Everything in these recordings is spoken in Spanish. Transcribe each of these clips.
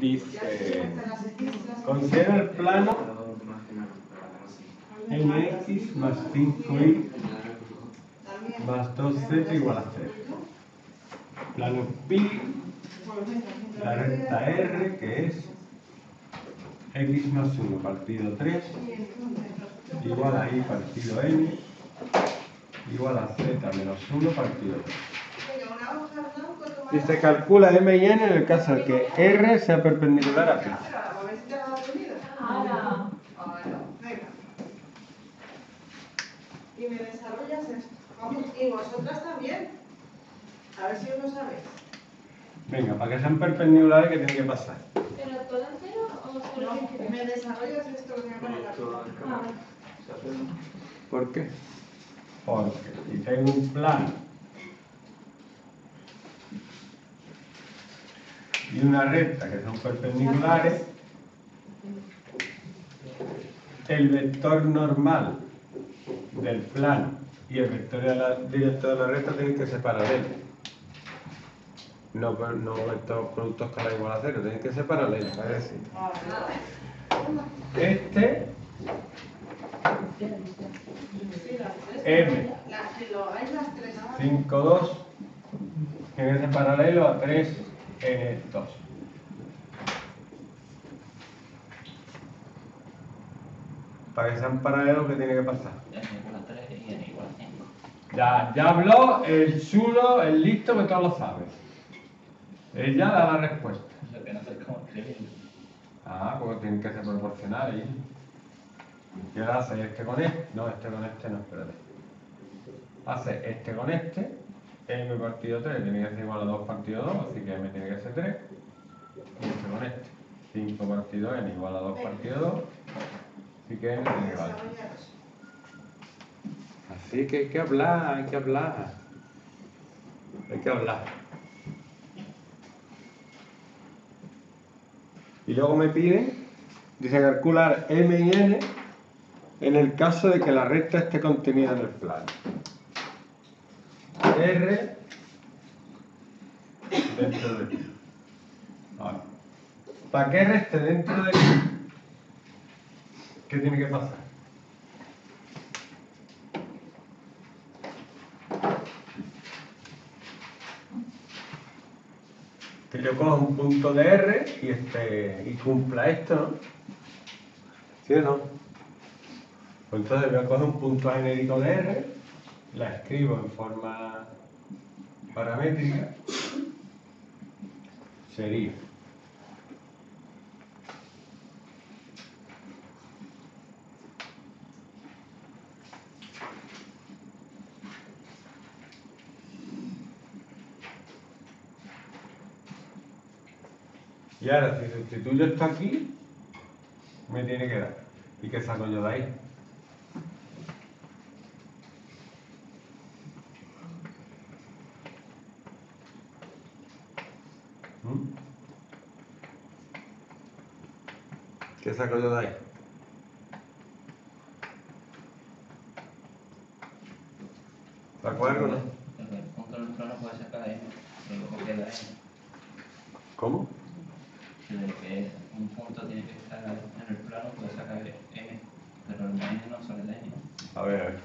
Dice, considera el plano mx más 5y más 2z igual a 0. Plano pi, la recta r, que es x más 1 partido 3, igual a y partido n, igual a z menos 1 partido 3. Dice, calcula m y n en el caso de que r sea perpendicular a. Venga. Y me desarrollas esto. Vamos, y vosotras también. A ver si os lo sabéis. Venga, para que sean perpendiculares, ¿qué tiene que pasar? ¿Pero todo entero o solo No, el me desarrollas esto que me pone la ¿Por qué? Porque si tengo un plano y una recta que son perpendiculares, el vector normal del plano y el vector directo de la recta tienen que ser paralelos. No, no vector producto escalar igual a cero, tienen que ser paralelos. Es decir, este M. Las que lo hagáis las tres. 5, 2 tiene que ser paralelo a 3 n 2. Para que sean paralelos, ¿qué tiene que pasar? n igual a 3 y n igual a 5. Ya, ya habló el chulo, el listo que todo lo sabe. Ella da la respuesta. Lo que no sé cómo escribirlo. Ah, porque tienen que ser proporcionales. Ahora hace este con este. No, este con este no, espérate. Hace este con este. M partido 3 tiene que ser igual a 2 partido 2, así que M tiene que ser 3. Y este con este. 5 partido N igual a 2 partido 2. Así que N tiene que valer. Así que hay que hablar, hay que hablar. Hay que hablar. Y luego me piden, dice calcular M y N en el caso de que la recta esté contenida en el plano. R dentro de ti. Ahora, para que R esté dentro de ti, ¿qué tiene que pasar? que yo coja un punto de R y, este, y cumpla esto, ¿no? ¿Sí o no? Pues entonces voy a coger un punto genérico de R, la escribo en forma paramétrica, sería Y ahora, si sustituyo esto aquí, me tiene que dar. ¿Y qué saco yo de ahí? ¿Qué saco yo de ahí? ¿Saco algo, no? El punto del plano puede sacar n, n. ¿Cómo? Y de que un punto tiene que estar en el plano puede sacar n, pero el de n no sale de n. A ver, a ver.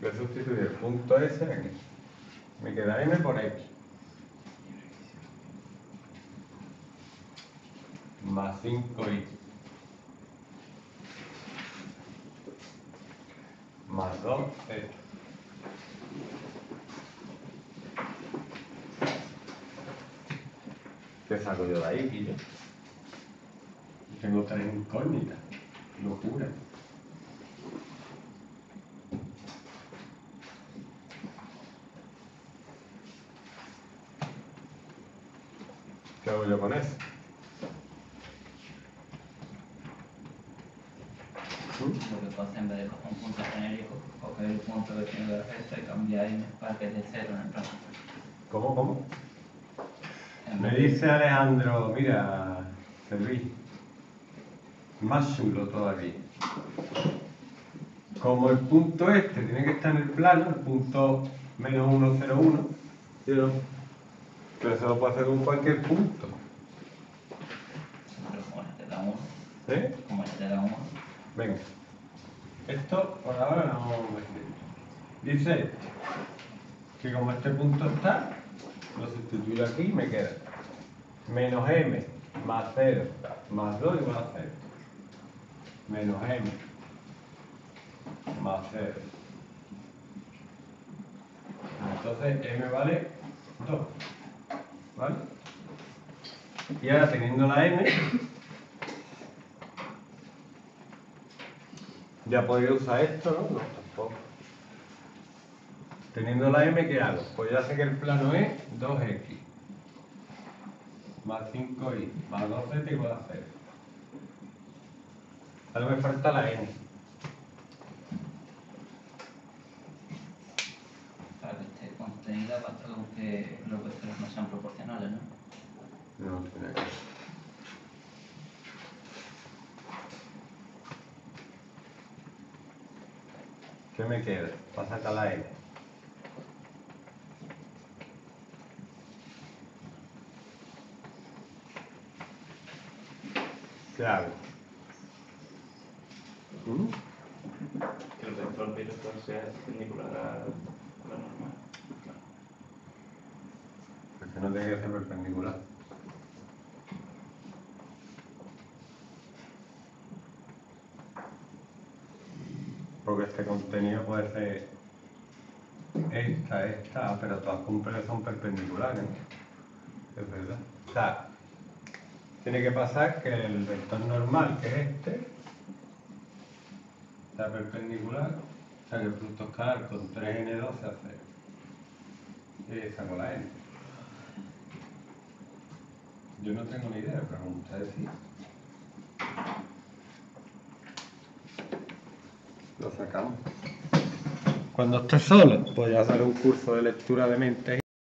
Voy a sustituir el punto S aquí. Me queda M por X. Más 5Y. Más 2 Z. ¿Qué saco yo de ahí, Guillo? Tengo tres incógnitas. Locura. ¿Qué hago yo con eso? entonces en vez de coger un punto genérico, coger el punto que tiene el objeto y cambiáis para que es de cero en el plano. ¿Cómo? ¿Cómo? Me dice Alejandro, mira, Luis, más chulo todavía. Como el punto este tiene que estar en el plano, el punto menos 101, ¿vieron? Pero se lo puede hacer con cualquier punto. Pero como este da 1. ¿Eh? Como este da 1. Venga. Esto por ahora no me sirve. Dice que como este punto está, lo sustituyo aquí y me queda menos m más 0 más 2 igual a 0. Menos m más 0. Entonces m vale 2. ¿Vale? Y ahora teniendo la m, ya podría usar esto, ¿no? No, tampoco. Teniendo la m, ¿qué hago? Pues ya sé que el plano es 2x más 5y más 2z igual a 0. Ahora me falta la n. Para que esté contenida basta con que los vectores no sean proporcionales, ¿no? No, tiene que ¿Qué me queda? Para sacar la n. ¿Qué hago? ¿Mm? Que el vector director sea perpendicular a la normal. Porque no tiene que ser perpendicular. Porque este contenido puede ser esta, esta, pero todas cumplen son perpendiculares. Es verdad. O sea, tiene que pasar que el vector normal, que es este, sea perpendicular, o sea que el producto escalar con 3n2 se hace. Y saco la n. Yo no tengo ni idea, pero me gustaría decir. Lo sacamos. Cuando esté solo, pues ya hacer un curso de lectura de mente